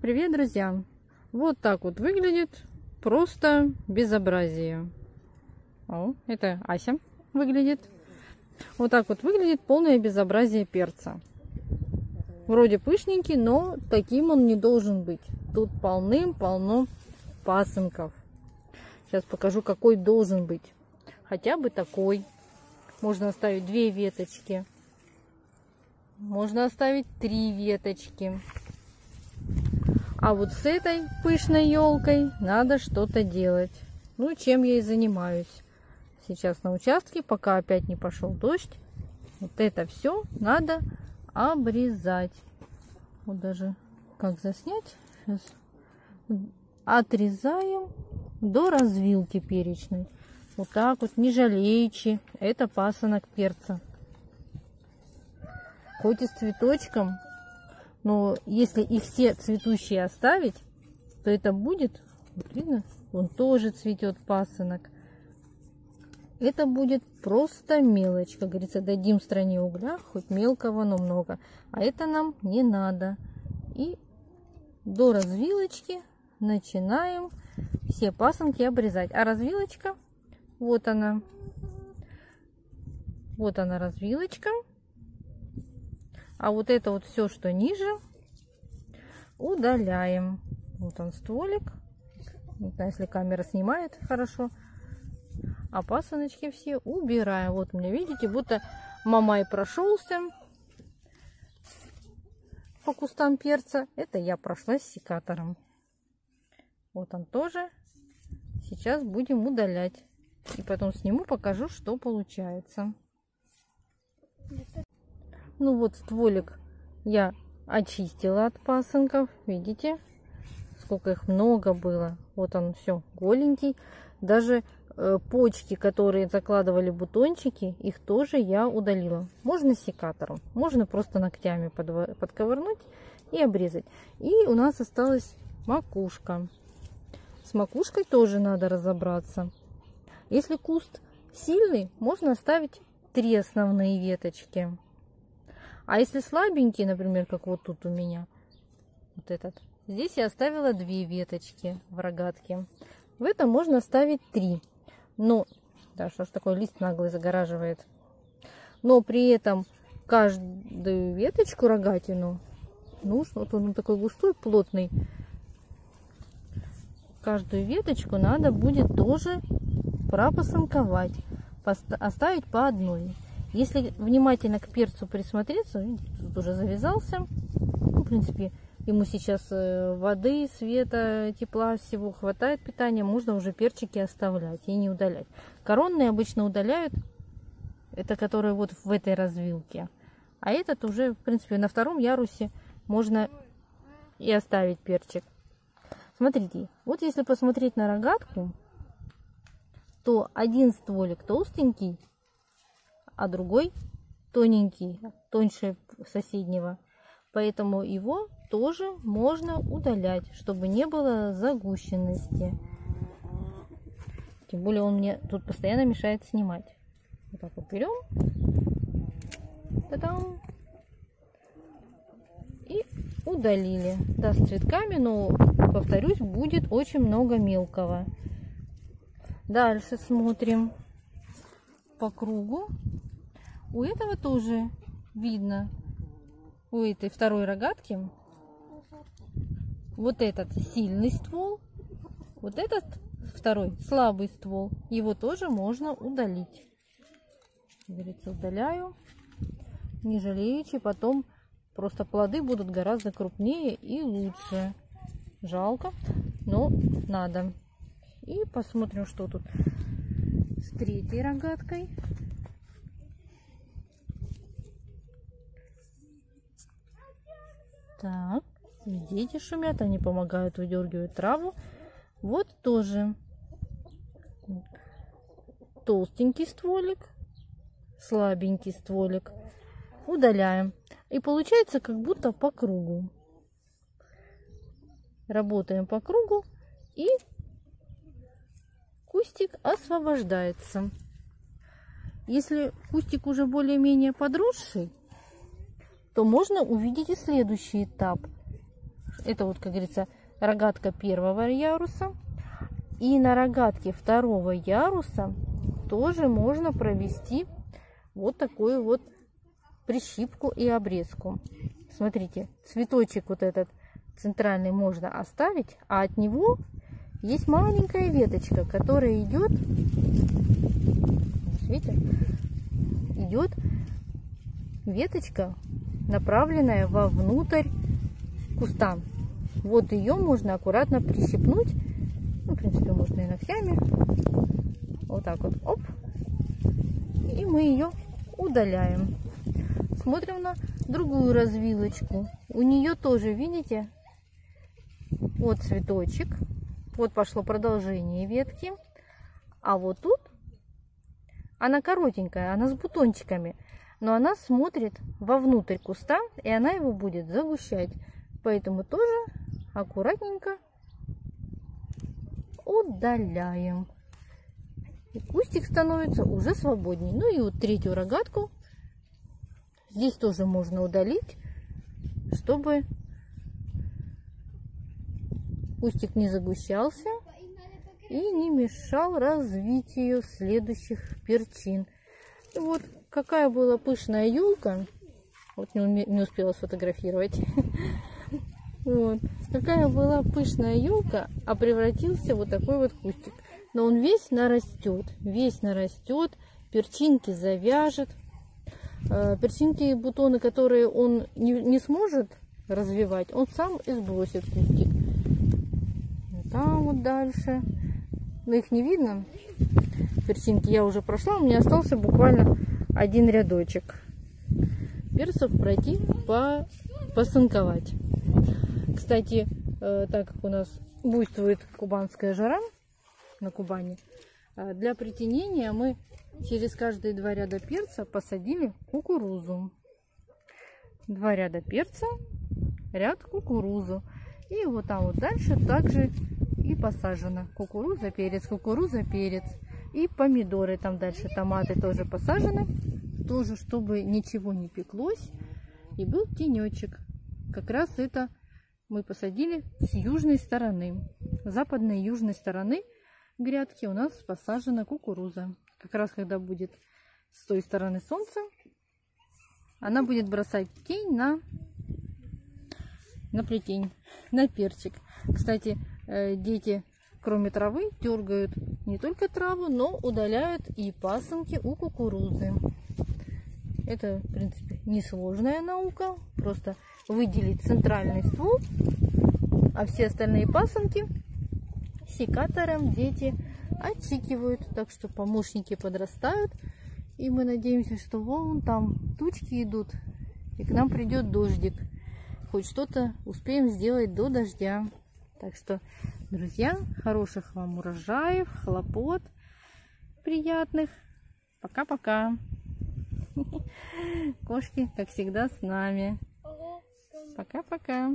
Привет, друзья! Вот так вот выглядит просто безобразие. О, это Ася выглядит. Вот так вот выглядит полное безобразие перца. Вроде пышненький, но таким он не должен быть. Тут полным-полно пасынков. Сейчас покажу, какой должен быть. Хотя бы такой. Можно оставить две веточки. Можно оставить три веточки. А вот с этой пышной елкой надо что-то делать. Ну, чем я и занимаюсь. Сейчас на участке, пока опять не пошел дождь. Вот это все надо обрезать. Вот даже как заснять. Сейчас. Отрезаем до развилки перечной. Вот так вот, не жалеючи. Это пасынок перца. Хоть и с цветочком, но если их все цветущие оставить, то это будет, вот видно, он тоже цветет пасынок. Это будет просто мелочь, как говорится, дадим стране угля, хоть мелкого, но много. А это нам не надо. И до развилочки начинаем все пасынки обрезать. А развилочка, вот она. Вот она развилочка. А вот это вот все, что ниже, удаляем. Вот он стволик. Если камера снимает хорошо. А пасыночки все убираем. Вот меня, видите, будто мамай прошелся по кустам перца. Это я прошла с секатором. Вот он тоже. Сейчас будем удалять. И потом сниму, покажу, что получается. Ну вот стволик я очистила от пасынков. Видите, сколько их много было. Вот он все голенький. Даже э, почки, которые закладывали бутончики, их тоже я удалила. Можно секатором, можно просто ногтями подковырнуть и обрезать. И у нас осталась макушка. С макушкой тоже надо разобраться. Если куст сильный, можно оставить три основные веточки. А если слабенький, например, как вот тут у меня, вот этот, здесь я оставила две веточки в рогатке. В этом можно оставить три. Но, да, что ж такой лист наглый загораживает. Но при этом каждую веточку рогатину нужно, вот он такой густой, плотный, каждую веточку надо будет тоже пропасанковать, оставить по одной. Если внимательно к перцу присмотреться, видите, тут уже завязался. Ну, в принципе, ему сейчас э, воды, света, тепла, всего хватает питания. Можно уже перчики оставлять и не удалять. Коронные обычно удаляют. Это которые вот в этой развилке. А этот уже, в принципе, на втором ярусе можно и оставить перчик. Смотрите, вот если посмотреть на рогатку, то один стволик толстенький, а другой тоненький, тоньше соседнего. Поэтому его тоже можно удалять, чтобы не было загущенности. Тем более он мне тут постоянно мешает снимать. Вот так вот берем. Та-дам! И удалили. Да, с цветками, но, повторюсь, будет очень много мелкого. Дальше смотрим по кругу. У этого тоже видно, у этой второй рогатки, вот этот сильный ствол, вот этот второй слабый ствол, его тоже можно удалить. Говорится, удаляю, не жалеючи, потом просто плоды будут гораздо крупнее и лучше. Жалко, но надо. И посмотрим, что тут с третьей рогаткой. Так, дети шумят, они помогают выдергивать траву. Вот тоже толстенький стволик, слабенький стволик. Удаляем. И получается как будто по кругу. Работаем по кругу и кустик освобождается. Если кустик уже более-менее подросший, то можно увидеть и следующий этап. Это вот, как говорится, рогатка первого яруса. И на рогатке второго яруса тоже можно провести вот такую вот прищипку и обрезку. Смотрите, цветочек вот этот центральный можно оставить, а от него есть маленькая веточка, которая идет, видите, идет веточка, направленная вовнутрь куста. Вот ее можно аккуратно прищипнуть. Ну, в принципе, можно и ногтями. Вот так вот, оп. И мы ее удаляем. Смотрим на другую развилочку. У нее тоже, видите, вот цветочек. Вот пошло продолжение ветки. А вот тут она коротенькая, она с бутончиками. Но она смотрит вовнутрь куста, и она его будет загущать. Поэтому тоже аккуратненько удаляем. И кустик становится уже свободнее. Ну и вот третью рогатку здесь тоже можно удалить, чтобы кустик не загущался и не мешал развитию следующих перчин. И вот какая была пышная юлка. Вот не, не успела сфотографировать. Вот. Какая была пышная елка, а превратился вот такой вот кустик. Но он весь нарастет, весь нарастет, перчинки завяжет. Э, перчинки и бутоны, которые он не, не сможет развивать, он сам и сбросит кустик. Там вот дальше. Но их не видно. Перчинки я уже прошла, у меня остался буквально один рядочек. Перцев пройти, по, посынковать. Кстати, э, так как у нас буйствует кубанская жара на Кубани, э, для притенения мы через каждые два ряда перца посадили кукурузу. Два ряда перца, ряд кукурузу. И вот там вот дальше также и посажено кукуруза, перец, кукуруза, перец. И помидоры там дальше, томаты тоже посажены. Тоже, чтобы ничего не пеклось. И был тенечек. Как раз это мы посадили с южной стороны. Западной и южной стороны грядки у нас посажена кукуруза. Как раз когда будет с той стороны солнце, она будет бросать тень на, на плетень, на перчик. Кстати, э, дети, кроме травы, дергают не только траву, но удаляют и пасынки у кукурузы. Это, в принципе, несложная наука. Просто выделить центральный ствол, а все остальные пасынки секатором дети отчикивают. Так что помощники подрастают. И мы надеемся, что вон там тучки идут. И к нам придет дождик. Хоть что-то успеем сделать до дождя. Так что, друзья, хороших вам урожаев, хлопот приятных. Пока-пока. Кошки, как всегда, с нами. Пока-пока.